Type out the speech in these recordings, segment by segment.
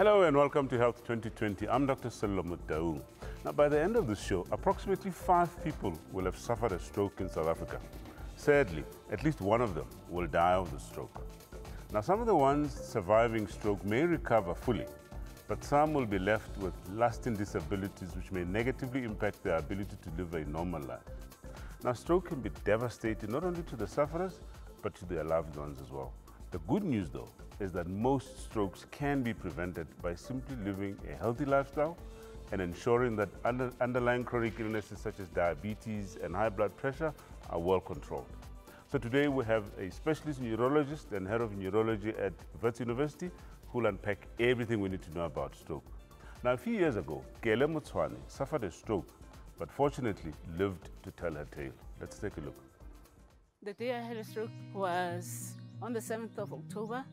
Hello and welcome to Health 2020. I'm Dr. Sello Daou. Now, by the end of the show, approximately five people will have suffered a stroke in South Africa. Sadly, at least one of them will die of the stroke. Now, some of the ones surviving stroke may recover fully, but some will be left with lasting disabilities which may negatively impact their ability to live a normal life. Now, stroke can be devastating not only to the sufferers, but to their loved ones as well. The good news, though, is that most strokes can be prevented by simply living a healthy lifestyle and ensuring that under, underlying chronic illnesses such as diabetes and high blood pressure are well controlled. So today we have a specialist neurologist and head of neurology at Wits University who will unpack everything we need to know about stroke. Now, a few years ago, Kele Mutswane suffered a stroke, but fortunately lived to tell her tale. Let's take a look. The day I had a stroke was on the 7th of October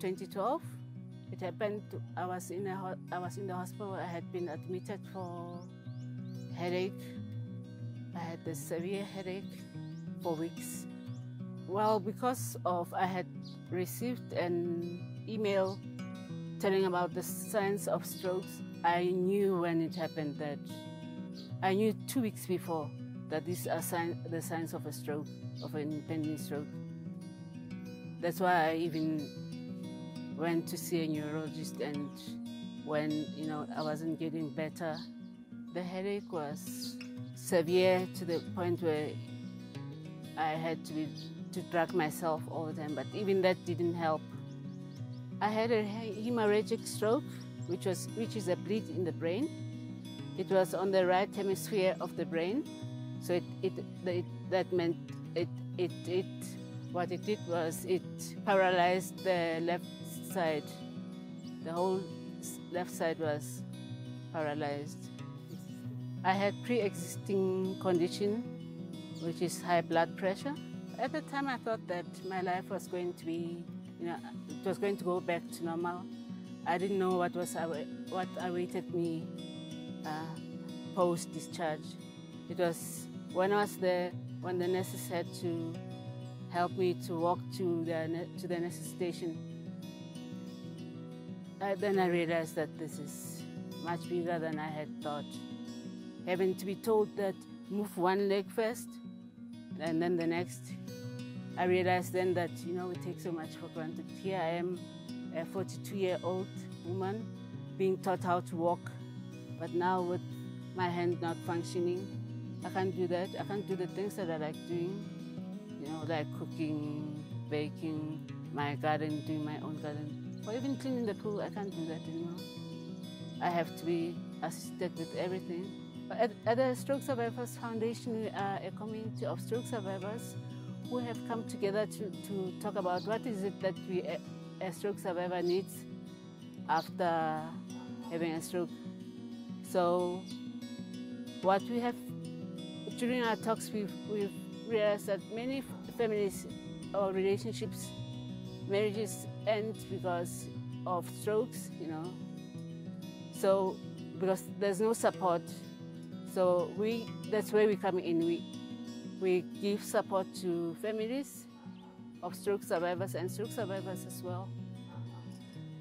2012. It happened, I was, in a, I was in the hospital, I had been admitted for headache. I had a severe headache for weeks. Well, because of I had received an email telling about the signs of strokes, I knew when it happened that I knew two weeks before that these are sign, the signs of a stroke, of an impending stroke. That's why I even went to see a neurologist and when you know I wasn't getting better, the headache was severe to the point where I had to be, to drag myself all the time, but even that didn't help. I had a hemorrhagic stroke, which was which is a bleed in the brain. It was on the right hemisphere of the brain, so it, it, it that meant it it it what it did was it paralyzed the left side. The whole left side was paralyzed. I had pre-existing condition, which is high blood pressure. At the time, I thought that my life was going to be, you know, it was going to go back to normal. I didn't know what was what awaited me uh, post-discharge. It was when I was there, when the nurses had to help me to walk to the to the nurses station. Uh, then I realized that this is much bigger than I had thought. Having to be told that move one leg first and then the next. I realized then that, you know, we take so much for granted. Here I am, a 42-year-old woman, being taught how to walk, but now with my hand not functioning, I can't do that. I can't do the things that I like doing, you know, like cooking, baking, my garden, doing my own garden, or even cleaning the pool. I can't do that anymore. I have to be assisted with everything. At, at, the Stroke Survivors Foundation, we are a community of stroke survivors who have come together to, to talk about what is it that we, a, stroke survivor needs after having a stroke. So what we have, during our talks, we've, we've realized that many families or relationships, marriages end because of strokes, you know. So, because there's no support so we, that's where we come in. We, we give support to families of stroke survivors and stroke survivors as well.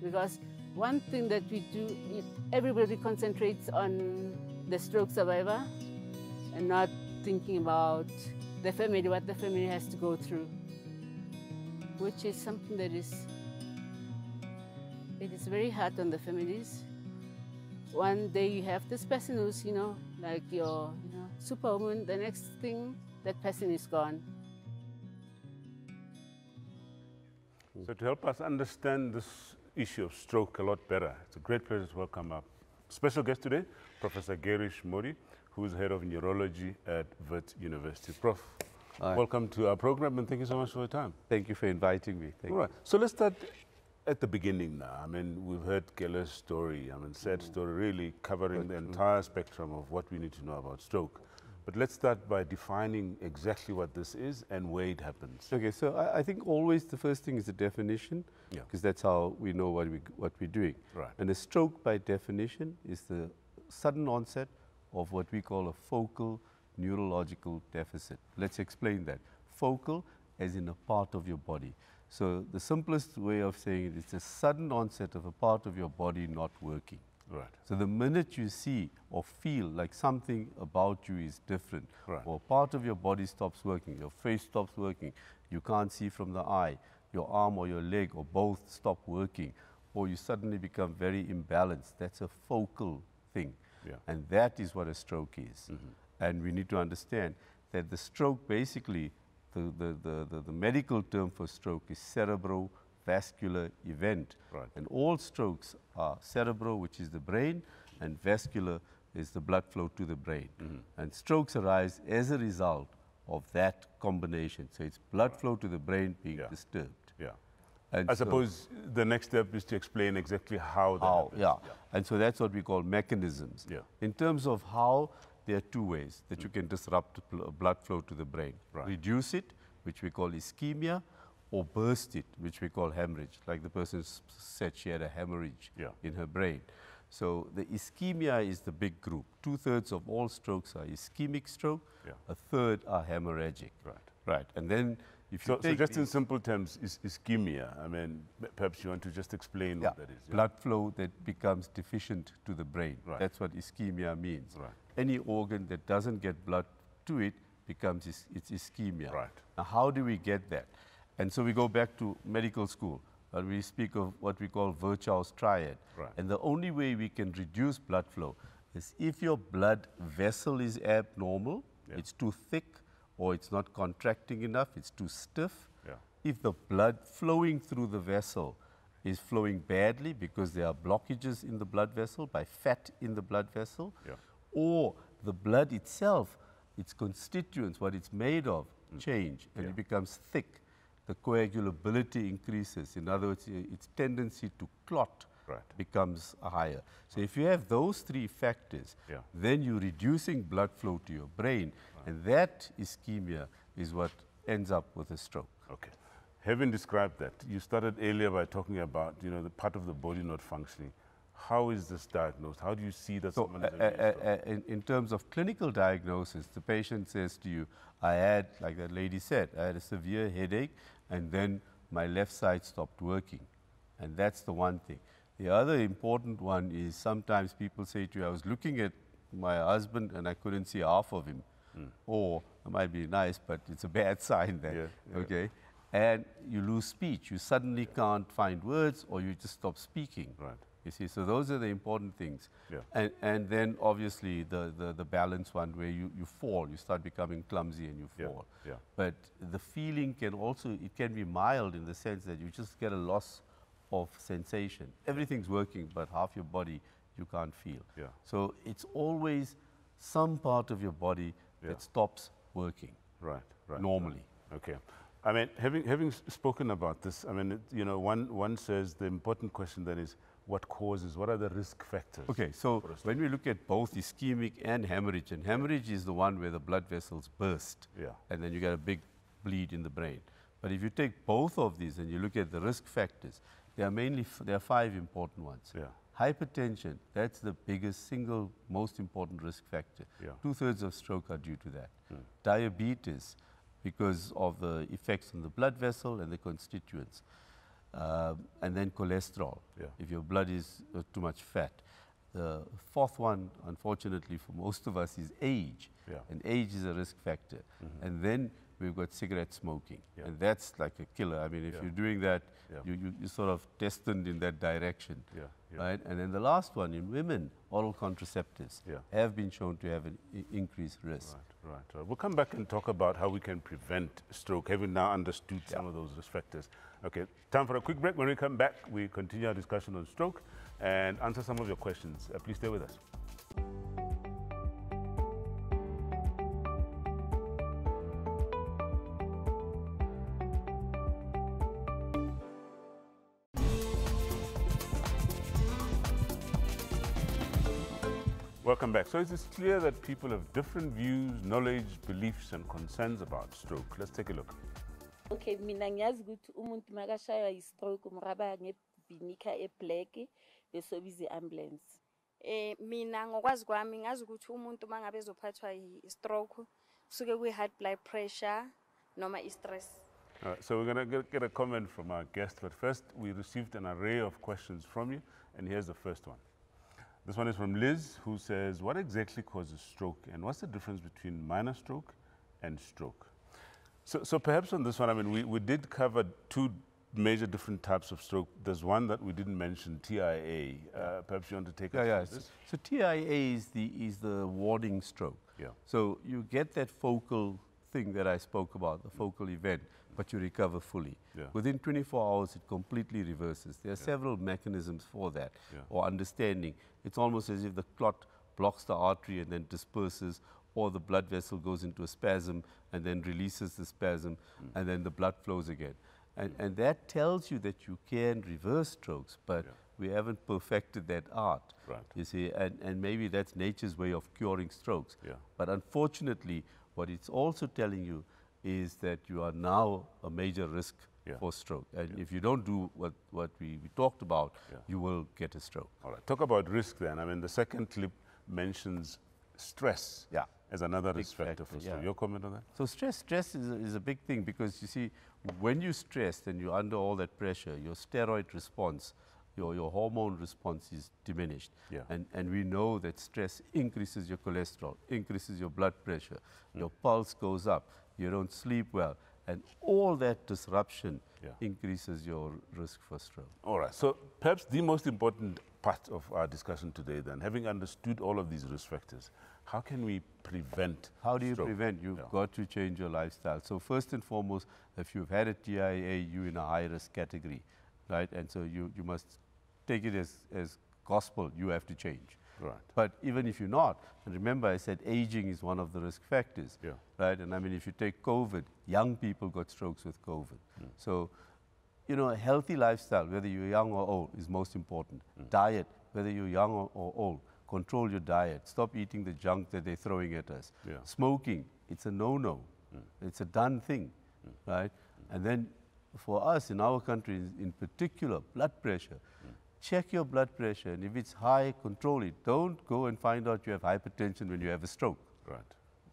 Because one thing that we do, everybody concentrates on the stroke survivor and not thinking about the family, what the family has to go through, which is something that is, it is very hard on the families. One day you have this person who's, you know, like your you know, superwoman, the next thing, that person is gone. So to help us understand this issue of stroke a lot better, it's a great pleasure to welcome our special guest today, Professor Girish Modi, who is head of neurology at Wits University. Prof, Hi. welcome to our program and thank you so much for your time. Thank you for inviting me. Thank All right, so let's start at the beginning now. I mean, we've heard Keller's story, I mean, sad mm. story, really covering the entire spectrum of what we need to know about stroke. But let's start by defining exactly what this is and where it happens. Okay, so I, I think always the first thing is the definition, because yeah. that's how we know what, we, what we're doing. Right. And a stroke, by definition, is the sudden onset of what we call a focal neurological deficit. Let's explain that. Focal as in a part of your body. So the simplest way of saying it is a sudden onset of a part of your body not working. Right. So the minute you see or feel like something about you is different, Right. or part of your body stops working, your face stops working, you can't see from the eye, your arm or your leg or both stop working, or you suddenly become very imbalanced, that's a focal thing. Yeah. And that is what a stroke is. Mm-hmm. And we need to understand that the stroke basically, the, the, the, the, medical term for stroke is cerebrovascular event. Right. And all strokes are cerebral, which is the brain, and vascular is the blood flow to the brain. Mm-hmm. And strokes arise as a result of that combination. So it's blood flow to the brain being Yeah. disturbed. Yeah. And I so- suppose the next step is to explain exactly how that how, happens. yeah. And so that's what we call mechanisms. Yeah. In terms of how, there are two ways that you can disrupt blood flow to the brain. Right. Reduce it, which we call ischemia, or burst it, which we call hemorrhage. Like the person said she had a hemorrhage Yeah. in her brain. So the ischemia is the big group. Two thirds of all strokes are ischemic stroke. Yeah. A third are hemorrhagic. Right. Right. And then if you So, so just in simple terms, is ischemia. I mean, perhaps you want to just explain yeah, what that is. yeah? blood flow that becomes deficient to the brain. Right. That's what ischemia means. Right. Any organ that doesn't get blood to it becomes is, it's ischemia. Right. Now, how do we get that? And so we go back to medical school. And we speak of what we call Virchow's triad. Right. And the only way we can reduce blood flow is if your blood vessel is abnormal, Yeah. it's too thick, or it's not contracting enough, it's too stiff. Yeah. If the blood flowing through the vessel is flowing badly because there are blockages in the blood vessel by fat in the blood vessel, Yeah. or the blood itself, its constituents, what it's made of, change and Mm. Yeah. it becomes thick, the coagulability increases. In other words, its tendency to clot Right. becomes higher. So if you have those three factors, Yeah. then you're reducing blood flow to your brain, and that ischemia is what ends up with a stroke. Okay. Having described that, you started earlier by talking about, you know, the part of the body not functioning. How is this diagnosed? How do you see that So, someone uh, a uh, uh, in, in terms of clinical diagnosis, the patient says to you, I had, like that lady said, I had a severe headache and then my left side stopped working. And that's the one thing. The other important one is sometimes people say to you, I was looking at my husband and I couldn't see half of him. Hmm. Oh, or it might be nice, but it's a bad sign then. Yeah, yeah. Okay? And you lose speech. You suddenly can't find words or you just stop speaking. Right. You see, so those are the important things. Yeah. And, and then obviously the, the, the balance one where you, you fall, you start becoming clumsy and you fall. Yeah, yeah. But the feeling can also, it can be mild in the sense that you just get a loss of sensation. Everything's working, but half your body you can't feel. Yeah. So it's always some part of your body Yeah. that stops working Right, right. normally. Okay. I mean, having, having spoken about this, I mean, it, you know, one, one says the important question then is what causes, what are the risk factors? Okay, so for a stroke? when we look at both ischemic and hemorrhage, and hemorrhage is the one where the blood vessels burst, Yeah. and then you get a big bleed in the brain. But if you take both of these and you look at the risk factors, there are mainly f- there are five important ones. Yeah. Hypertension, that's the biggest single most important risk factor. Yeah. Two thirds of stroke are due to that. Diabetes, because of the effects on the blood vessel and the constituents. Um, and then cholesterol, Yeah. if your blood is uh, too much fat. The fourth one, unfortunately for most of us, is age. Yeah. And age is a risk factor. And then we've got cigarette smoking. Yeah. And that's like a killer. I mean, if you're doing that, Yeah. you, you, you're sort of destined in that direction. Yeah, yeah. Right? And then the last one, in women, oral contraceptives have been shown to have an I- increased risk. Right, right, right. We'll come back and talk about how we can prevent stroke, having now understood some of those risk factors. Okay, time for a quick break. When we come back, we continue our discussion on stroke and answer some of your questions. Uh, please stay with us. Welcome back. So it is clear that people have different views, knowledge, beliefs, and concerns about stroke. Let's take a look. okay mina ngiyazi ukuthi umuntu makashaywa yi-stroke umraba ngevinika eblack besobiza i-ambulance Eh mina ngokwazi kwami ngazi ukuthi umuntu mangabe ezophathwa i-stroke suke kwi high blood pressure noma i-stress. Uh, so we're going to get a comment from our guest, but first we received an array of questions from you, and here's the first one. This one is from Liz, who says, what exactly causes stroke, and what's the difference between minor stroke and stroke? So, so perhaps on this one, I mean, we, we did cover two major different types of stroke. There's one that we didn't mention, TIA. Uh, perhaps you want to take yeah, us yeah. through this? So TIA is the, is the warning stroke. Yeah. So you get that focal thing that I spoke about, the focal event, but you recover fully. Yeah. Within 24 hours, it completely reverses. There are several mechanisms for that Yeah. or understanding. It's almost as if the clot blocks the artery and then disperses, or the blood vessel goes into a spasm and then releases the spasm, Mm. and then the blood flows again. And, and that tells you that you can reverse strokes, but Yeah. we haven't perfected that art. Right. You see, and, and maybe that's nature's way of curing strokes. Yeah. But unfortunately, what it's also telling you is that you are now a major risk Yeah. for stroke. And if you don't do what, what we, we talked about, Yeah. you will get a stroke. All right. Talk about risk then. I mean, the second clip mentions stress Yeah. as another risk factor for stroke. yeah. Your comment on that? So stress, stress is a, is a big thing because you see, when you're stressed and you're under all that pressure, your steroid response, your, your hormone response is diminished. Yeah. And, and we know that stress increases your cholesterol, increases your blood pressure, mm. your pulse goes up, you don't sleep well, and all that disruption Yeah. increases your risk for stroke. All right. So perhaps the most important part of our discussion today then, having understood all of these risk factors, how can we prevent How do you stroke? prevent? You've Yeah. got to change your lifestyle. So first and foremost, if you've had a TIA, you're in a high risk category, right? And so you, you must take it as, as gospel, you have to change. Right. But even if you're not, and remember I said aging is one of the risk factors, Yeah. right? And I mean, if you take COVID, young people got strokes with COVID. Hmm. So, you know, a healthy lifestyle, whether you're young or old, is most important. Hmm. Diet, whether you're young or, or old, control your diet. Stop eating the junk that they're throwing at us. Yeah. Smoking, it's a no-no. It's a done thing, right? And then for us in our country in particular, blood pressure. Check your blood pressure, and if it's high, control it. Don't go and find out you have hypertension when you have a stroke. Right.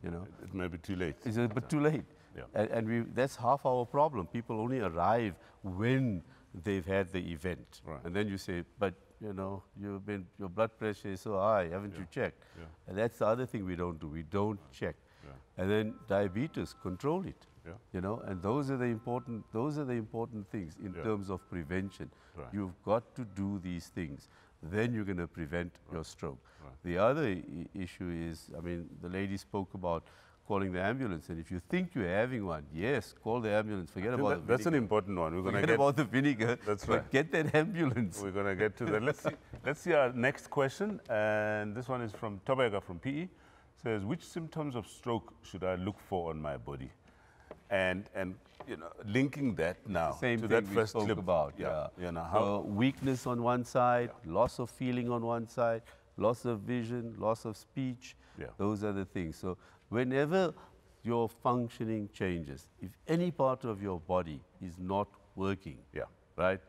You know, It, may be too late. it's a bit too late. Yeah. And, and we, that's half our problem. People only arrive when they've had the event. Right. And then you say, but you know, you've been, your blood pressure is so high, haven't you checked? Yeah. And that's the other thing we don't do. We don't check. Yeah. And then diabetes, control it. Yeah. You know, and those are the important, those are the important things in Yeah. terms of prevention. Right. You've got to do these things. Then you're going to prevent your stroke. Right. The other I- issue is, I mean, the lady spoke about calling the ambulance. And if you think you're having one, yes, call the ambulance. Forget about that- that's an important one. We're going to Forget get about the vinegar. That's right. Get that ambulance. We're going to get to that. Let's see, let's see our next question. And this one is from Tobega from PE. Says, which symptoms of stroke should I look for on my body? And, and you know, linking that now Same to that we first spoke clip. about. Yeah. Yeah. You know, how, Uh, weakness on one side, loss of feeling on one side, loss of vision, loss of speech. Yeah. Those are the things. So whenever your functioning changes, if any part of your body is not working, yeah. right,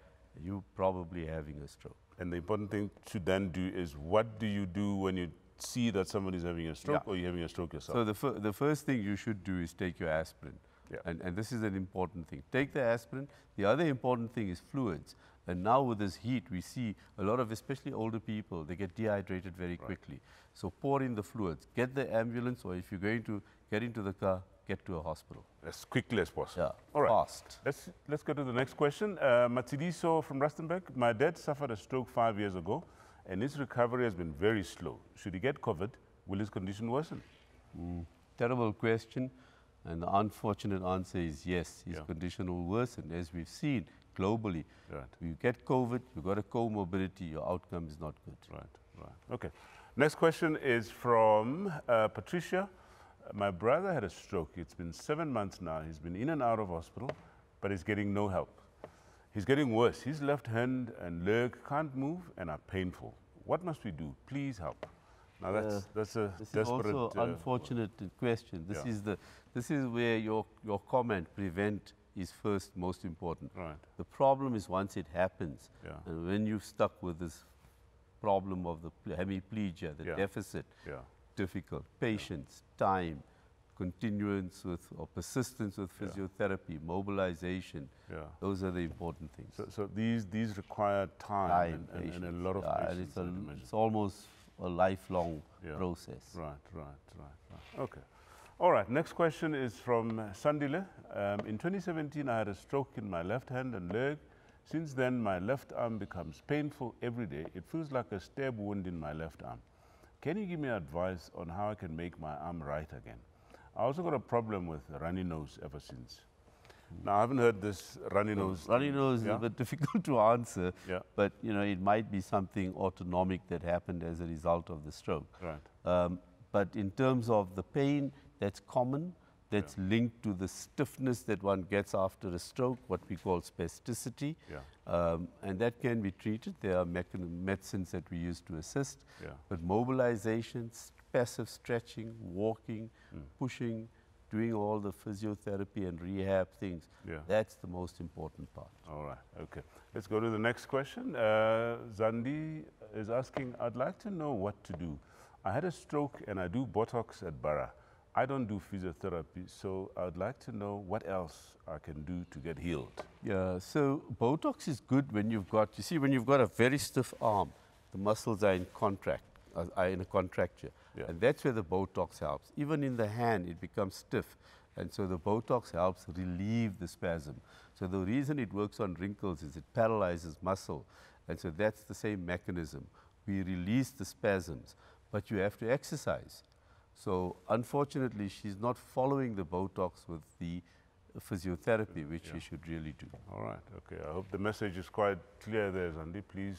you're probably having a stroke. And the important thing to then do is what do you do when you see that somebody's having a stroke Yeah. or you're having a stroke yourself? So the, the first thing you should do is take your aspirin. Yeah. And, and this is an important thing. Take the aspirin. The other important thing is fluids. And now with this heat, we see a lot of, especially older people, they get dehydrated very quickly. So pour in the fluids. Get the ambulance, or if you're going to get into the car, get to a hospital. as quickly as possible. Yeah, All right. fast. Let's, let's go to the next question. Uh, Matsidiso from Rustenburg. My dad suffered a stroke five years ago, and his recovery has been very slow. Should he get COVID? Will his condition worsen? Terrible question. And the unfortunate answer is yes, his Yeah. condition will worsen. As we've seen globally, Right. you get COVID, you've got a comorbidity, your outcome is not good. Right, right. Okay. Next question is from uh, Patricia. My brother had a stroke. It's been seven months now. He's been in and out of hospital, but he's getting no help. He's getting worse. His left hand and leg can't move and are painful. What must we do? Please help. Now that's Uh, that's a This is also uh, unfortunate question. This Yeah. is the this is where your your comment prevent is first most important. Right. The problem is once it happens, Yeah. and when you're stuck with this problem of the hemiplegia, the Yeah. deficit, Yeah. difficult. Patience, time, continuance with or persistence with Yeah. physiotherapy, mobilization. Yeah. Those are the important things. So, so these these require time, Time, and, and, and a lot of Yeah, patience. it's, a, it's almost a lifelong Yeah. process. Right, right, right, right. Okay. All right, next question is from Sandile. Um, in 2017, I had a stroke in my left hand and leg. Since then, my left arm becomes painful every day. It feels like a stab wound in my left arm. Can you give me advice on how I can make my arm right again? I also got a problem with runny nose ever since. Now, I haven't heard this runny nose. Runny nose Yeah? is a bit difficult to answer, Yeah. but you know it might be something autonomic that happened as a result of the stroke. Right. Um, but in terms of the pain, that's common. That's linked to the stiffness that one gets after a stroke, what we call spasticity. Yeah. Um, and that can be treated. There are mechan- medicines that we use to assist. Yeah. But mobilization, passive stretching, walking, Mm. pushing, doing all the physiotherapy and rehab things, Yeah. that's the most important part. All right, okay. Let's go to the next question. Uh, Zandi is asking, I'd like to know what to do. I had a stroke and I do Botox at Bara. I don't do physiotherapy, so I'd like to know what else I can do to get healed. Yeah, so Botox is good when you've got, you see, when you've got a very stiff arm, the muscles are in contract, are in a contracture. Yeah. And that's where the Botox helps. Even in the hand, it becomes stiff. And so the Botox helps relieve the spasm. So the reason it works on wrinkles is it paralyzes muscle. And so that's the same mechanism. We release the spasms, but you have to exercise. So unfortunately, she's not following the Botox with the physiotherapy, which Yeah. she should really do. All right, okay. I hope the message is quite clear there, Zandi. Please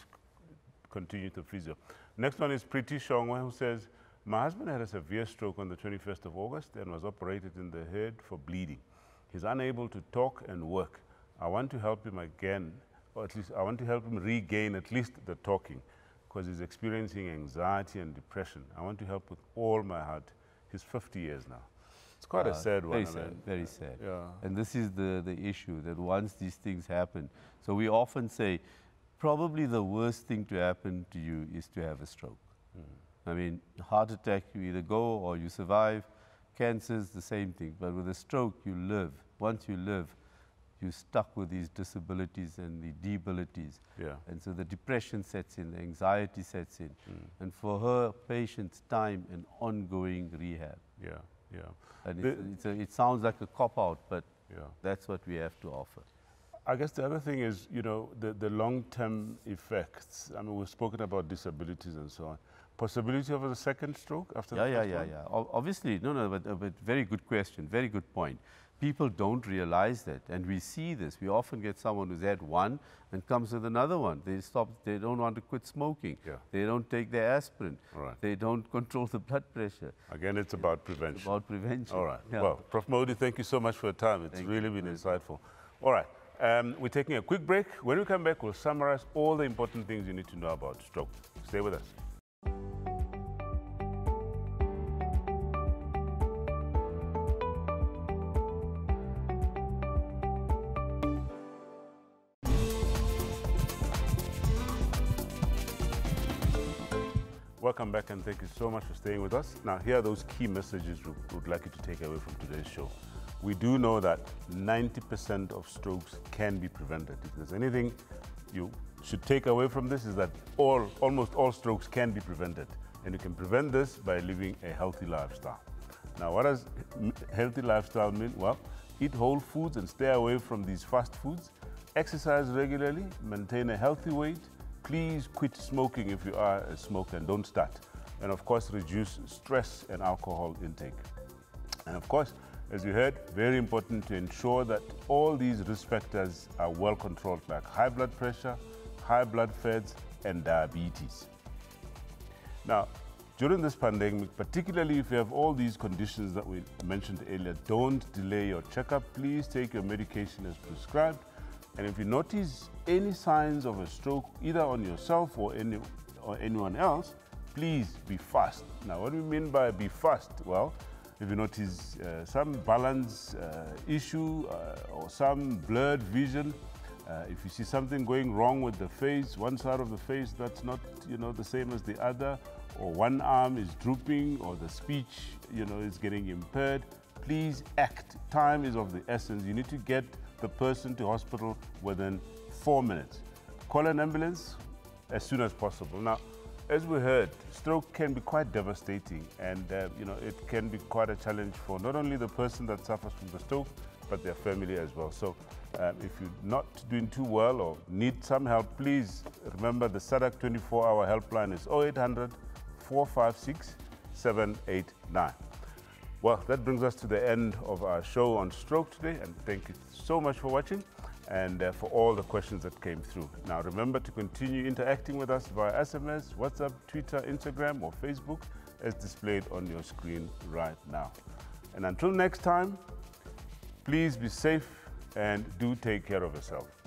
continue to physio. Next one is Preeti Shongwe, who says, My husband had a severe stroke on the 21st of August and was operated in the head for bleeding. He's unable to talk and work. I want to help him again, or at least I want to help him regain at least the talking because he's experiencing anxiety and depression. I want to help with all my heart. He's 50 years now. It's quite a Uh, sad one. Very I sad, mean, very sad. Yeah. And this is the, the issue that once these things happen, so we often say, probably the worst thing to happen to you is to have a stroke. I mean, heart attack, you either go or you survive. Cancer is the same thing. But with a stroke, you live. Once you live, you're stuck with these disabilities and the debilities. Yeah. And so the depression sets in, the anxiety sets in. Mm. And for her patients, time and ongoing rehab. Yeah, yeah. And The- it's, it's a, it sounds like a cop out, but Yeah. that's what we have to offer. I guess the other thing is, you know, the, the long-term effects. I mean, we've spoken about disabilities and so on. Possibility of a second stroke after Yeah, the yeah, yeah, one? yeah. O- Obviously, no, no, but, uh, but very good question, very good point. People don't realize that, and we see this. We often get someone who's had one and comes with another one. They stop. They don't want to quit smoking. Yeah. They don't take their aspirin. Right. They don't control the blood pressure. Again, it's about prevention. About prevention. All right. Yeah. Well, Prof. Modi, thank you so much for your time. It's Thank really been insightful. All right. Um, we're taking a quick break. When we come back, we'll summarize all the important things you need to know about stroke. Stay with us. Thank you so much for staying with us. Now, here are those key messages we would like you to take away from today's show. We do know that 90% of strokes can be prevented. If there's anything you should take away from this is that all, almost all strokes can be prevented. And you can prevent this by living a healthy lifestyle. Now, what does healthy lifestyle mean? Well, eat whole foods and stay away from these fast foods. Exercise regularly, maintain a healthy weight. Please quit smoking if you are a smoker and don't start. And of course, reduce stress and alcohol intake. And of course, as you heard, very important to ensure that all these risk factors are well controlled, like high blood pressure, high blood fats, and diabetes. Now, during this pandemic, particularly if you have all these conditions that we mentioned earlier, don't delay your checkup. Please take your medication as prescribed. And if you notice any signs of a stroke, either on yourself or, any, or anyone else, please be fast. Now, what do we mean by be fast? Well, if you notice uh, some balance uh, issue uh, or some blurred vision, uh, if you see something going wrong with the face, one side of the face that's not, you know, the same as the other, or one arm is drooping, or the speech, you know, is getting impaired, please act. Time is of the essence. You need to get the person to hospital within four minutes. Call an ambulance as soon as possible. Now, as we heard, stroke can be quite devastating and uh, you know it can be quite a challenge for not only the person that suffers from the stroke, but their family as well. So um, if you're not doing too well or need some help, please remember the SADAG 24-hour helpline is 0800 456 789. Well, that brings us to the end of our show on stroke today, and thank you so much for watching and uh, for all the questions that came through. Now, remember to continue interacting with us via SMS, WhatsApp, Twitter, Instagram, or Facebook, as displayed on your screen right now. And until next time, please be safe and do take care of yourself.